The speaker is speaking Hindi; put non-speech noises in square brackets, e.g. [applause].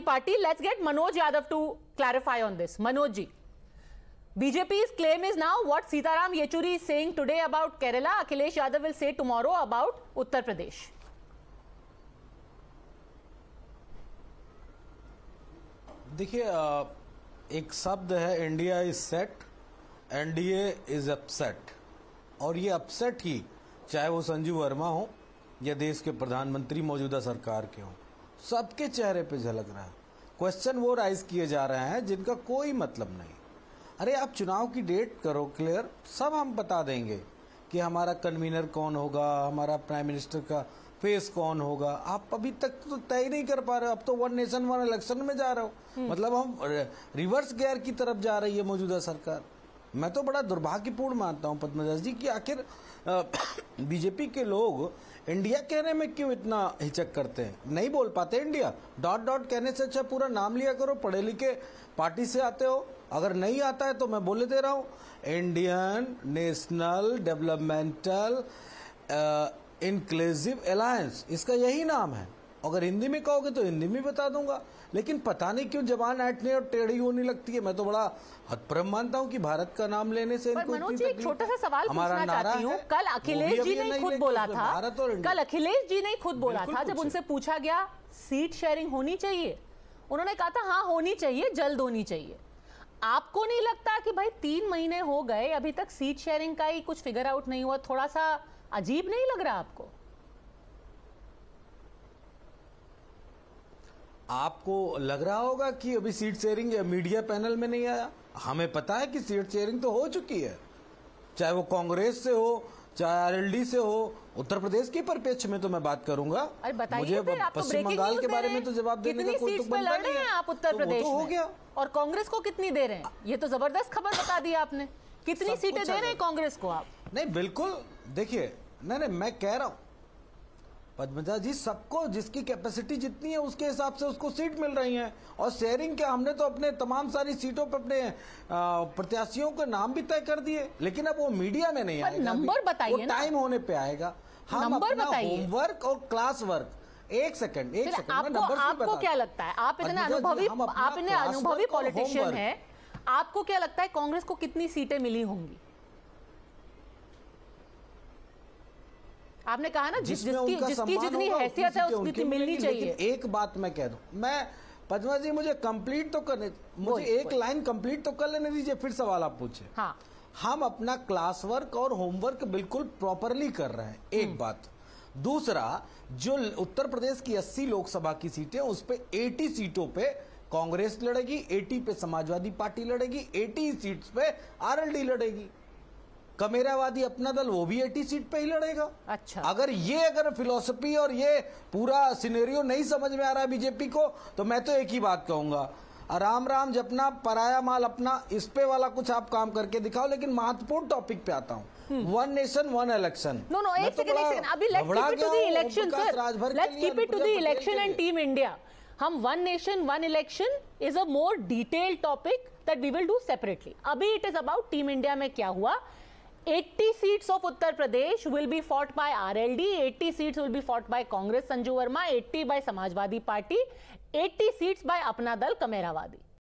की party. Let's get Manoj Yadav to clarify on this Manoj ji BJP claim is now what Sitaram Yechury saying today about Kerala Akhilesh Yadav will say tomorrow about Uttar Pradesh देखिए एक शब्द है India is set NDA is upset और ये अपसेट ही, चाहे वो संजीव वर्मा हो या देश के प्रधानमंत्री, मौजूदा सरकार के हों। सबके चेहरे पे झलक रहा है। क्वेश्चन वो राइज किए जा रहे हैं जिनका कोई मतलब नहीं। अरे आप चुनाव की डेट करो क्लियर सब हम बता देंगे कि हमारा कन्वीनर कौन होगा हमारा प्राइम मिनिस्टर का फेस कौन होगा। आप अभी तक तो तय नहीं कर पा रहे हो। अब तो वन नेशन वन इलेक्शन में जा रहे हो। मतलब हम रिवर्स गेयर की तरफ़ जा रही है मौजूदा सरकार। मैं तो बड़ा दुर्भाग्यपूर्ण मानता हूँ पद्मदास जी कि आखिर [coughs] बीजेपी के लोग इंडिया कहने में क्यों इतना हिचक करते हैं? नहीं बोल पाते इंडिया। डॉट डॉट कहने से अच्छा पूरा नाम लिया करो, पढ़े लिखे पार्टी से आते हो। अगर नहीं आता है तो मैं बोले दे रहा हूँ। Indian National Developmental Inclusive Alliance, इसका यही नाम है। अगर हिंदी में कहोगे तो हिंदी में बता दूँगा। लेकिन पता नहीं क्यों जबान ऐटने और टेढ़ी होने लगती है। मैं तो बड़ा हतप्रम मानता हूँ कि भारत का नाम लेने से मनोज जी एक छोटा सा सवाल पूछना चाहती हूँ। कल अखिलेश जी ने खुद बोला था। कल अखिलेश जी ने खुद बोला था जब उनसे पूछा गया सीट शेयरिंग होनी चाहिए? उन्होंने कहा था हाँ होनी चाहिए जल्द होनी चाहिए। आपको नहीं लगता कि भाई तीन महीने हो गए अभी तक सीट शेयरिंग का ही कुछ फिगर आउट नहीं हुआ? थोड़ा सा अजीब नहीं लग रहा आपको? आपको लग रहा होगा कि अभी सीट शेयरिंग मीडिया पैनल में नहीं आया? हमें पता है कि सीट शेयरिंग तो हो चुकी है। चाहे वो कांग्रेस से हो चाहे आरएलडी से हो उत्तर प्रदेश के परिपेक्ष में तो मैं बात करूँगा। मुझे तो पश्चिम बंगाल के बारे में तो जवाब देने का कोई तो बनता नहीं है। आप उत्तर तो प्रदेश तो हो गया। और कांग्रेस को कितनी दे रहे हैं? ये तो ज़बरदस्त खबर बता दी आपने। कितनी सीटें दे रहे हैं कांग्रेस को आप? नहीं बिल्कुल देखिए नहीं नहीं मैं कह रहा हूँ पद्मजा जी सबको जिसकी कैपेसिटी जितनी है उसके हिसाब से उसको सीट मिल रही है। और शेयरिंग के हमने तो अपने तमाम सारी सीटों पर अपने प्रत्याशियों के नाम भी तय कर दिए लेकिन अब वो मीडिया में नहीं आएगा नंबर बताइए टाइम होने पे आएगा। हम अपना होमवर्क और क्लास वर्क एक सेकंड एक सेकंड आपको, आपको क्या लगता है? आप इतने अनुभवी आप इतने अनुभवी पॉलिटिशियन हैं। आपको क्या लगता है कांग्रेस को कितनी सीटें मिली होंगी? आपने कहा ना जिस, जिसकी जिसकी जितनी हैसियत है उसकी मिलनी चाहिए। एक बात मैं कह दूँ मैं पद्मा जी मुझे कंप्लीट तो करने मुझे एक लाइन कंप्लीट तो कर लेने दीजिए फिर सवाल आप पूछे। हाँ। हम अपना क्लास वर्क और होमवर्क बिल्कुल प्रॉपरली कर रहे हैं एक हम्म। बात। दूसरा जो उत्तर प्रदेश की 80 लोकसभा की सीटें उस पर 80 सीटों पे कांग्रेस लड़ेगी 80 पे समाजवादी पार्टी लड़ेगी 80 सीट्स पे आरएलडी लड़ेगी। कमेरावादी अपना दल वो भी एटी सीट पे ही लड़ेगा। अच्छा। अगर ये अगर फिलोसफी और ये पूरा सिनेरियो नहीं समझ में आ रहा बीजेपी को तो मैं तो एक ही बात कहूँगा। राम राम जपना पराया माल अपना इस पे वाला कुछ आप काम करके दिखाओ लेकिन महत्वपूर्ण टॉपिक पे आता हूँ। One nation one election no no एक सेकंड एक सेकंड अभी let's keep it to the election sir let's keep it to the election and team India hmm one nation one election is a more detailed topic that we will do separately अभी it is about team India में क्या हुआ? 80 seats of Uttar Pradesh will be fought by RLD, 80 seats will be fought by Congress Sanju Verma, 80 by Samajwadi Party, 80 seats by Apna Dal Kamerawadi.